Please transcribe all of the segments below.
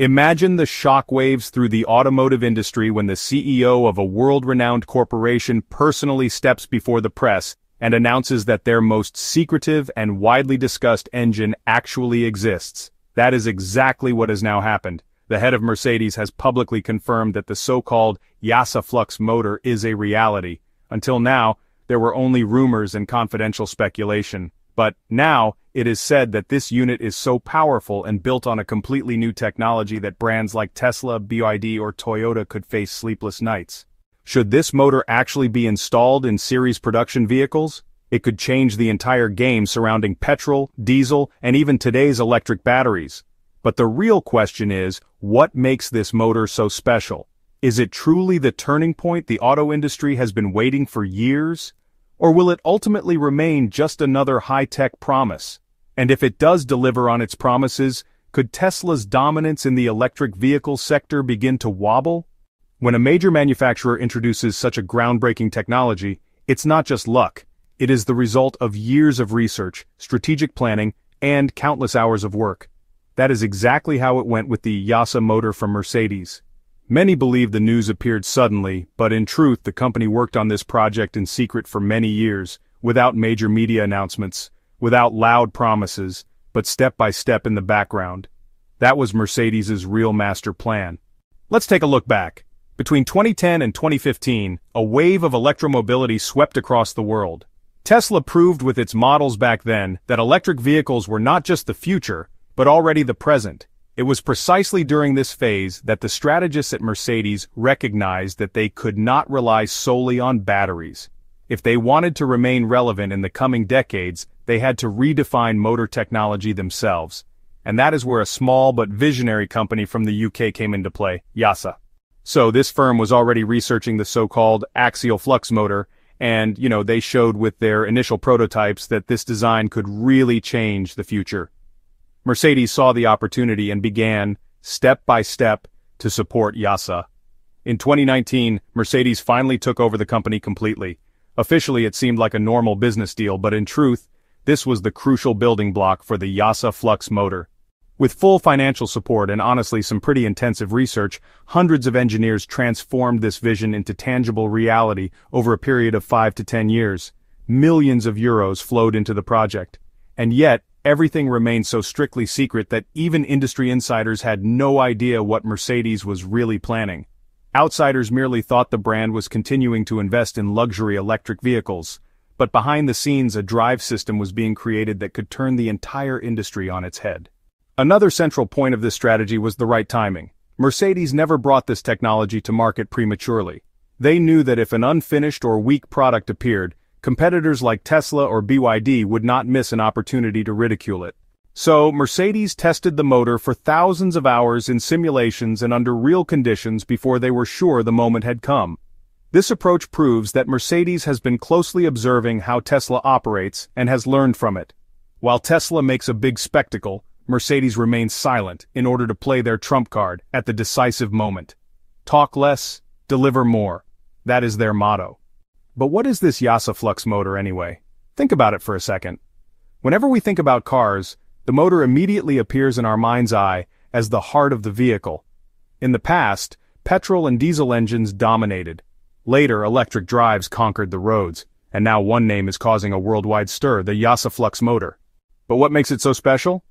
Imagine the shockwaves through the automotive industry when the CEO of a world-renowned corporation personally steps before the press and announces that their most secretive and widely discussed engine actually exists. That is exactly what has now happened. The head of Mercedes has publicly confirmed that the so-called YASA Flux motor is a reality. Until now, there were only rumors and confidential speculation. But now, it is said that this unit is so powerful and built on a completely new technology that brands like Tesla, BYD or Toyota could face sleepless nights. Should this motor actually be installed in series production vehicles, it could change the entire game surrounding petrol, diesel, and even today's electric batteries. But the real question is, what makes this motor so special? Is it truly the turning point the auto industry has been waiting for years? Or will it ultimately remain just another high-tech promise? And if it does deliver on its promises, could Tesla's dominance in the electric vehicle sector begin to wobble? When a major manufacturer introduces such a groundbreaking technology, it's not just luck. It is the result of years of research, strategic planning, and countless hours of work. That is exactly how it went with the YASA motor from Mercedes. Many believe the news appeared suddenly, but in truth the company worked on this project in secret for many years, without major media announcements, without loud promises, but step by step in the background. That was Mercedes's real master plan. Let's take a look back. Between 2010 and 2015, a wave of electromobility swept across the world. Tesla proved with its models back then that electric vehicles were not just the future, but already the present, it was precisely during this phase that the strategists at Mercedes recognized that they could not rely solely on batteries. If they wanted to remain relevant in the coming decades, they had to redefine motor technology themselves. And that is where a small but visionary company from the UK came into play, YASA. So this firm was already researching the so-called axial flux motor, and, you know, they showed with their initial prototypes that this design could really change the future. Mercedes saw the opportunity and began, step by step, to support YASA. In 2019, Mercedes finally took over the company completely. Officially it seemed like a normal business deal, but in truth, this was the crucial building block for the YASA Flux motor. With full financial support and honestly some pretty intensive research, hundreds of engineers transformed this vision into tangible reality over a period of 5 to 10 years. Millions of euros flowed into the project. And yet, everything remained so strictly secret that even industry insiders had no idea what Mercedes was really planning. Outsiders merely thought the brand was continuing to invest in luxury electric vehicles, but behind the scenes a drive system was being created that could turn the entire industry on its head. Another central point of this strategy was the right timing. Mercedes never brought this technology to market prematurely. They knew that if an unfinished or weak product appeared, competitors like Tesla or BYD would not miss an opportunity to ridicule it. So, Mercedes tested the motor for thousands of hours in simulations and under real conditions before they were sure the moment had come. This approach proves that Mercedes has been closely observing how Tesla operates and has learned from it. While Tesla makes a big spectacle, Mercedes remains silent in order to play their trump card at the decisive moment. Talk less, deliver more. That is their motto. But what is this YASA flux motor anyway? Think about it for a second. Whenever we think about cars, the motor immediately appears in our mind's eye as the heart of the vehicle. In the past, petrol and diesel engines dominated. Later, electric drives conquered the roads, and now one name is causing a worldwide stir, the YASA flux motor. But what makes it so special?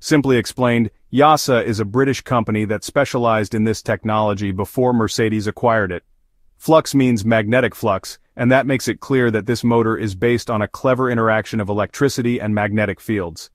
Simply explained, YASA is a British company that specialized in this technology before Mercedes acquired it. Flux means magnetic flux, and that makes it clear that this motor is based on a clever interaction of electricity and magnetic fields.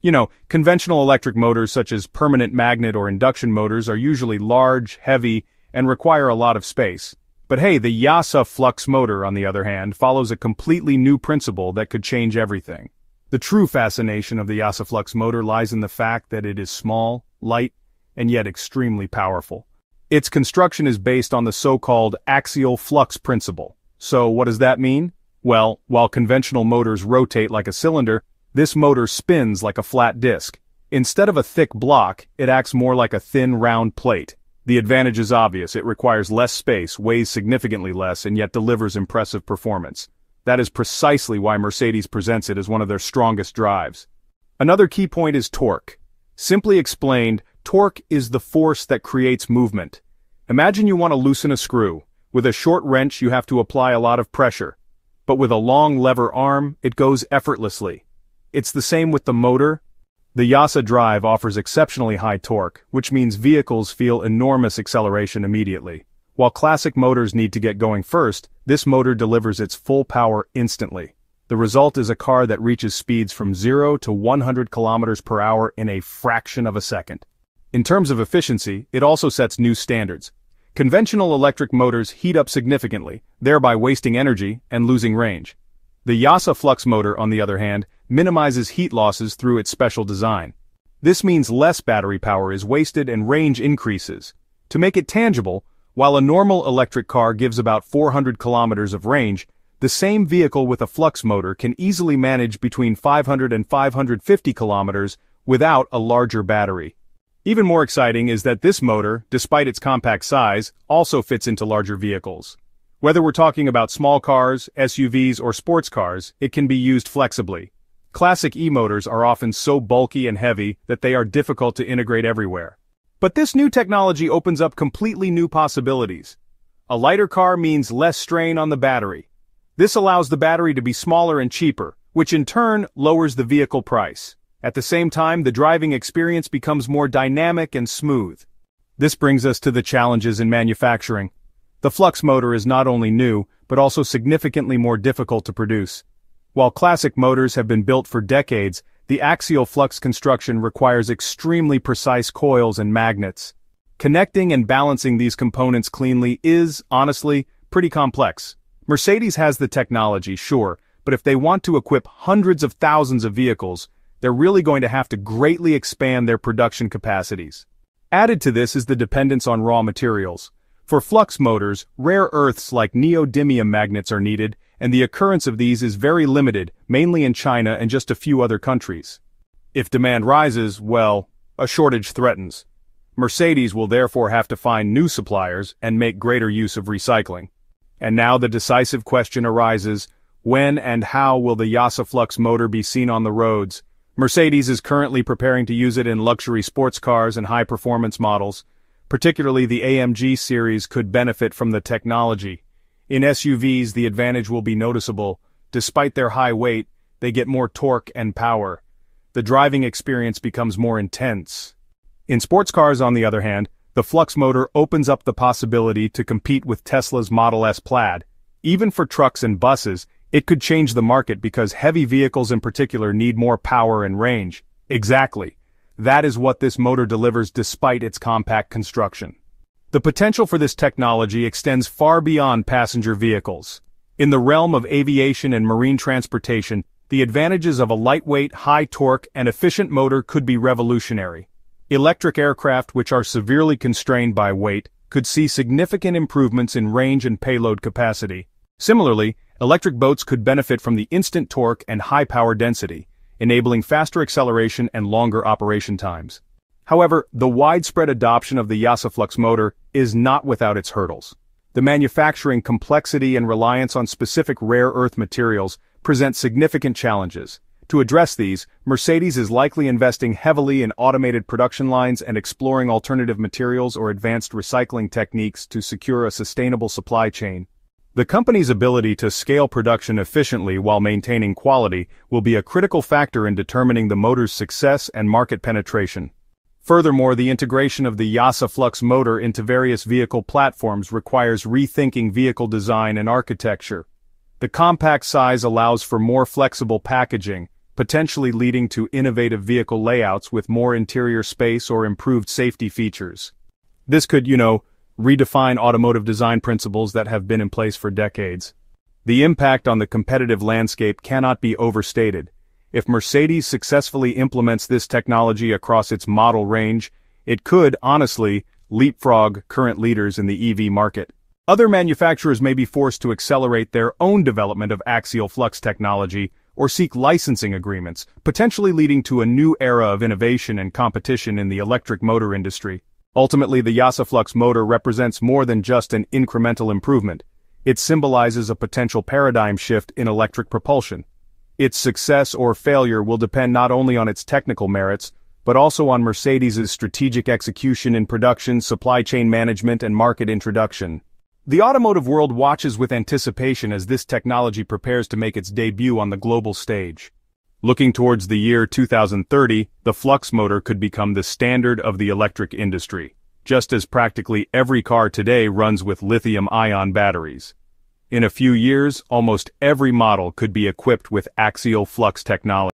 You know, conventional electric motors such as permanent magnet or induction motors are usually large, heavy, and require a lot of space. But hey, the YASA flux motor, on the other hand, follows a completely new principle that could change everything. The true fascination of the YASA flux motor lies in the fact that it is small, light, and yet extremely powerful. Its construction is based on the so-called axial flux principle. So what does that mean? Well, while conventional motors rotate like a cylinder, this motor spins like a flat disc. Instead of a thick block, it acts more like a thin round plate. The advantage is obvious, it requires less space, weighs significantly less, and yet delivers impressive performance. That is precisely why Mercedes presents it as one of their strongest drives. Another key point is torque. Simply explained, Torque is the force that creates movement. Imagine you want to loosen a screw. With a short wrench you have to apply a lot of pressure. But with a long lever arm, it goes effortlessly. It's the same with the motor. The Yasa drive offers exceptionally high torque, which means vehicles feel enormous acceleration immediately. While classic motors need to get going first, this motor delivers its full power instantly. The result is a car that reaches speeds from 0 to 100 km per hour in a fraction of a second. In terms of efficiency, it also sets new standards. Conventional electric motors heat up significantly, thereby wasting energy and losing range. The Yasa Flux motor, on the other hand, minimizes heat losses through its special design. This means less battery power is wasted and range increases. To make it tangible, while a normal electric car gives about 400 kilometers of range, the same vehicle with a flux motor can easily manage between 500 and 550 kilometers without a larger battery. Even more exciting is that this motor, despite its compact size, also fits into larger vehicles. Whether we're talking about small cars, SUVs, or sports cars, it can be used flexibly. Classic e-motors are often so bulky and heavy that they are difficult to integrate everywhere. But this new technology opens up completely new possibilities. A lighter car means less strain on the battery. This allows the battery to be smaller and cheaper, which in turn lowers the vehicle price. At the same time, the driving experience becomes more dynamic and smooth. This brings us to the challenges in manufacturing. The flux motor is not only new, but also significantly more difficult to produce. While classic motors have been built for decades, the axial flux construction requires extremely precise coils and magnets. Connecting and balancing these components cleanly is, honestly, pretty complex. Mercedes has the technology, sure, but if they want to equip hundreds of thousands of vehicles, they're really going to have to greatly expand their production capacities. Added to this is the dependence on raw materials. For flux motors, rare earths like neodymium magnets are needed, and the occurrence of these is very limited, mainly in China and just a few other countries. If demand rises, well, a shortage threatens. Mercedes will therefore have to find new suppliers and make greater use of recycling. And now the decisive question arises, when and how will the Yasa Flux motor be seen on the roads, Mercedes is currently preparing to use it in luxury sports cars and high-performance models. Particularly the AMG series could benefit from the technology. In SUVs the advantage will be noticeable. Despite their high weight, they get more torque and power. The driving experience becomes more intense. In sports cars on the other hand, the Flux motor opens up the possibility to compete with Tesla's Model S Plaid. Even for trucks and buses, it could change the market because heavy vehicles in particular need more power and range. Exactly. That is what this motor delivers despite its compact construction. The potential for this technology extends far beyond passenger vehicles. In the realm of aviation and marine transportation, the advantages of a lightweight, high-torque, and efficient motor could be revolutionary. Electric aircraft which are severely constrained by weight could see significant improvements in range and payload capacity. Similarly, Electric boats could benefit from the instant torque and high power density, enabling faster acceleration and longer operation times. However, the widespread adoption of the YasaFlux motor is not without its hurdles. The manufacturing complexity and reliance on specific rare earth materials present significant challenges. To address these, Mercedes is likely investing heavily in automated production lines and exploring alternative materials or advanced recycling techniques to secure a sustainable supply chain. The company's ability to scale production efficiently while maintaining quality will be a critical factor in determining the motor's success and market penetration. Furthermore, the integration of the Yasa Flux motor into various vehicle platforms requires rethinking vehicle design and architecture. The compact size allows for more flexible packaging, potentially leading to innovative vehicle layouts with more interior space or improved safety features. This could, you know, redefine automotive design principles that have been in place for decades. The impact on the competitive landscape cannot be overstated. If Mercedes successfully implements this technology across its model range, it could, honestly, leapfrog current leaders in the EV market. Other manufacturers may be forced to accelerate their own development of axial flux technology or seek licensing agreements, potentially leading to a new era of innovation and competition in the electric motor industry. Ultimately the Yasaflux motor represents more than just an incremental improvement. It symbolizes a potential paradigm shift in electric propulsion. Its success or failure will depend not only on its technical merits, but also on Mercedes' strategic execution in production, supply chain management and market introduction. The automotive world watches with anticipation as this technology prepares to make its debut on the global stage. Looking towards the year 2030, the flux motor could become the standard of the electric industry, just as practically every car today runs with lithium-ion batteries. In a few years, almost every model could be equipped with axial flux technology.